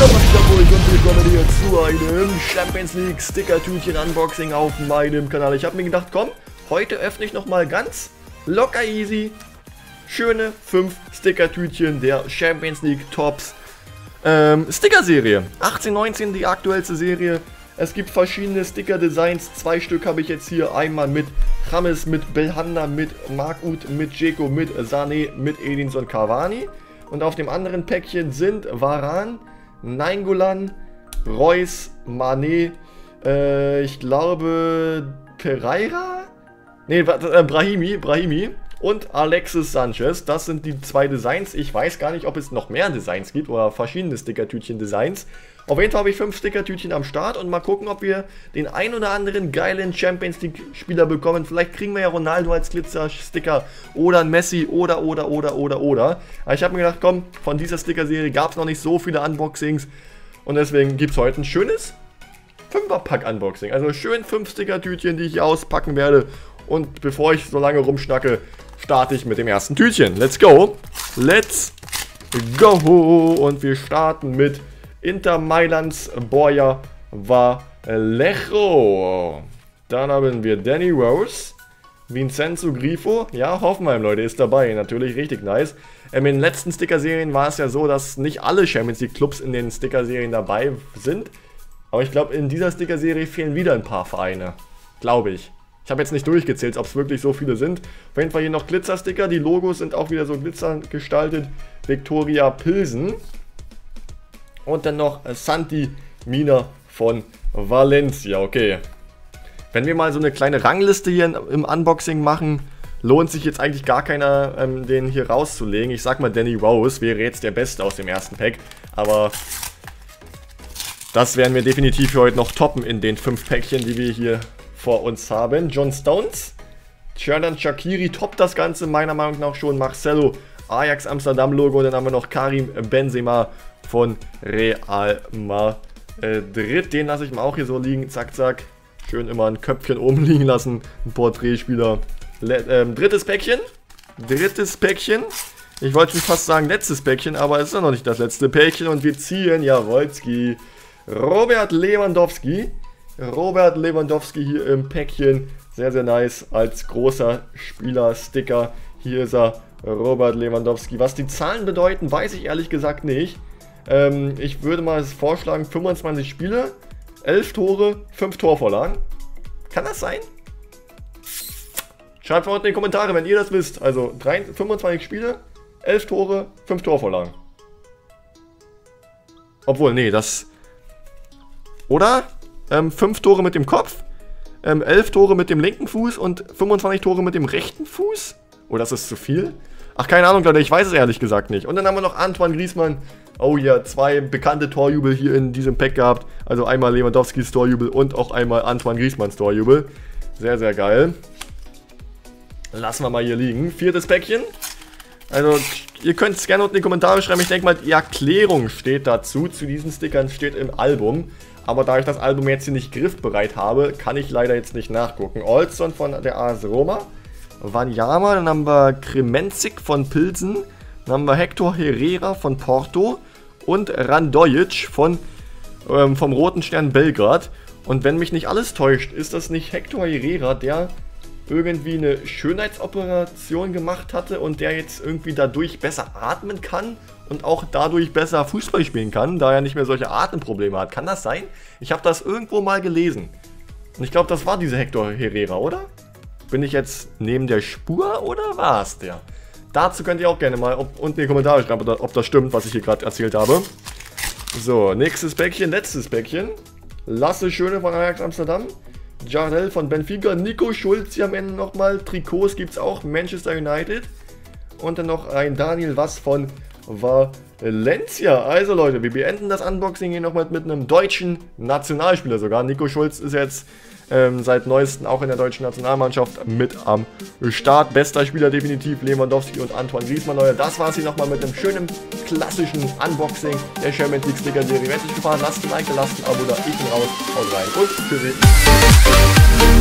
Willkommen wieder ruhig und willkommen hier zu einem Champions League Sticker-Tütchen Unboxing auf meinem Kanal. Ich habe mir gedacht, komm, heute öffne ich nochmal ganz locker easy schöne 5 Sticker-Tütchen der Champions League Tops ähm, Sticker-Serie. 18, 19 die aktuellste Serie. Es gibt verschiedene Sticker-Designs. Zwei Stück habe ich jetzt hier. Einmal mit James, mit Belhanda, mit Markut, mit Jeko, mit Sané, mit Edinson Cavani. Und auf dem anderen Päckchen sind Varan, Nainggolan, Reus, Mané, äh, ich glaube Pereira? Ne, äh, Brahimi, Brahimi und Alexis Sanchez. Das sind die zwei Designs. Ich weiß gar nicht, ob es noch mehr Designs gibt oder verschiedene Stickertütchen-Designs. Auf jeden Fall habe ich fünf Stickertütchen am Start und mal gucken, ob wir den ein oder anderen geilen Champions League-Spieler bekommen. Vielleicht kriegen wir ja Ronaldo als Glitzer-Sticker oder Messi oder, oder, oder, oder, oder. Aber ich habe mir gedacht, komm, von dieser Sticker-Serie gab es noch nicht so viele Unboxings und deswegen gibt es heute ein schönes 5er-Pack-Unboxing. Also schön fünf Stickertütchen, die ich auspacken werde. Und bevor ich so lange rumschnacke, starte ich mit dem ersten Tütchen. Let's go. Let's go. Und wir starten mit Inter Mailands Borja Vallejo. Dann haben wir Danny Rose. Vincenzo Grifo, ja, Hoffenheim, Leute, ist dabei. Natürlich richtig nice. In den letzten Sticker-Serien war es ja so, dass nicht alle Champions League-Clubs in den Sticker-Serien dabei sind. Aber ich glaube, in dieser Sticker-Serie fehlen wieder ein paar Vereine. Glaube ich. Ich habe jetzt nicht durchgezählt, ob es wirklich so viele sind. Auf jeden Fall hier noch Glitzersticker. Die Logos sind auch wieder so glitzernd gestaltet. Victoria Pilsen. Und dann noch Santi Mina von Valencia. Okay. Wenn wir mal so eine kleine Rangliste hier im Unboxing machen, lohnt sich jetzt eigentlich gar keiner, ähm, den hier rauszulegen. Ich sag mal, Danny Rose wäre jetzt der Beste aus dem ersten Pack. Aber das werden wir definitiv für heute noch toppen in den fünf Päckchen, die wir hier vor uns haben. John Stones, Jordan Shakiri toppt das Ganze meiner Meinung nach schon. Marcelo, Ajax Amsterdam Logo. Dann haben wir noch Karim Benzema von Real Madrid. Den lasse ich mal auch hier so liegen. Zack, zack. Schön immer ein Köpfchen oben liegen lassen. Ein Porträtspieler. Ähm, drittes Päckchen. Drittes Päckchen. Ich wollte schon fast sagen letztes Päckchen, aber es ist ja noch nicht das letzte Päckchen. Und wir ziehen, Jawolski, Robert Lewandowski. Robert Lewandowski hier im Päckchen. Sehr, sehr nice als großer Spieler-Sticker. Hier ist er, Robert Lewandowski. Was die Zahlen bedeuten, weiß ich ehrlich gesagt nicht. Ähm, ich würde mal vorschlagen, 25 Spiele, 11 Tore, 5 Torvorlagen. Kann das sein? Schreibt mal unten in die Kommentare, wenn ihr das wisst. Also 3, 25 Spiele, 11 Tore, 5 Torvorlagen. Obwohl, nee, das... Oder? Ähm, 5 Tore mit dem Kopf, ähm, 11 Tore mit dem linken Fuß und 25 Tore mit dem rechten Fuß? Oder ist das zu viel? Ach, keine Ahnung, Leute, ich weiß es ehrlich gesagt nicht. Und dann haben wir noch Antoine Griezmann. Oh ja, zwei bekannte Torjubel hier in diesem Pack gehabt. Also einmal Lewandowskis Torjubel und auch einmal Antoine Griezmanns Torjubel. Sehr, sehr geil. Lassen wir mal hier liegen. Viertes Päckchen. Also, ihr könnt es gerne unten in die Kommentare schreiben. Ich denke mal, die Erklärung steht dazu. Zu diesen Stickern steht im Album. Aber da ich das Album jetzt hier nicht griffbereit habe, kann ich leider jetzt nicht nachgucken. Olson von der AS Roma, Wanyama, dann haben wir Kremenzik von Pilsen, dann haben wir Hector Herrera von Porto und Randojic von, ähm, vom Roten Stern Belgrad. Und wenn mich nicht alles täuscht, ist das nicht Hector Herrera, der irgendwie eine Schönheitsoperation gemacht hatte und der jetzt irgendwie dadurch besser atmen kann und auch dadurch besser Fußball spielen kann, da er nicht mehr solche Atemprobleme hat. Kann das sein? Ich habe das irgendwo mal gelesen. Und ich glaube, das war dieser Hector Herrera, oder? Bin ich jetzt neben der Spur oder war es der? Dazu könnt ihr auch gerne mal unten in die Kommentare schreiben, ob das stimmt, was ich hier gerade erzählt habe. So, nächstes Päckchen, letztes Päckchen. Lasse Schöne von Ajax Amsterdam. Jarel von Benfica. Nico Schulz hier am Ende nochmal. Trikots gibt es auch. Manchester United. Und dann noch ein Daniel Was von Valencia. Also Leute, wir beenden das Unboxing hier nochmal mit einem deutschen Nationalspieler sogar. Nico Schulz ist jetzt ähm, seit neuestem auch in der deutschen Nationalmannschaft mit am Start. Bester Spieler definitiv Lewandowski und Antoine Griezmann. Leute, das war es hier nochmal mit einem schönen klassischen Unboxing der Champions League Sticker Serie. Wenn es euch gefallen hat, lasst ein Like, lasst ein Abo da. Ich bin raus. Haut rein und tschüssi.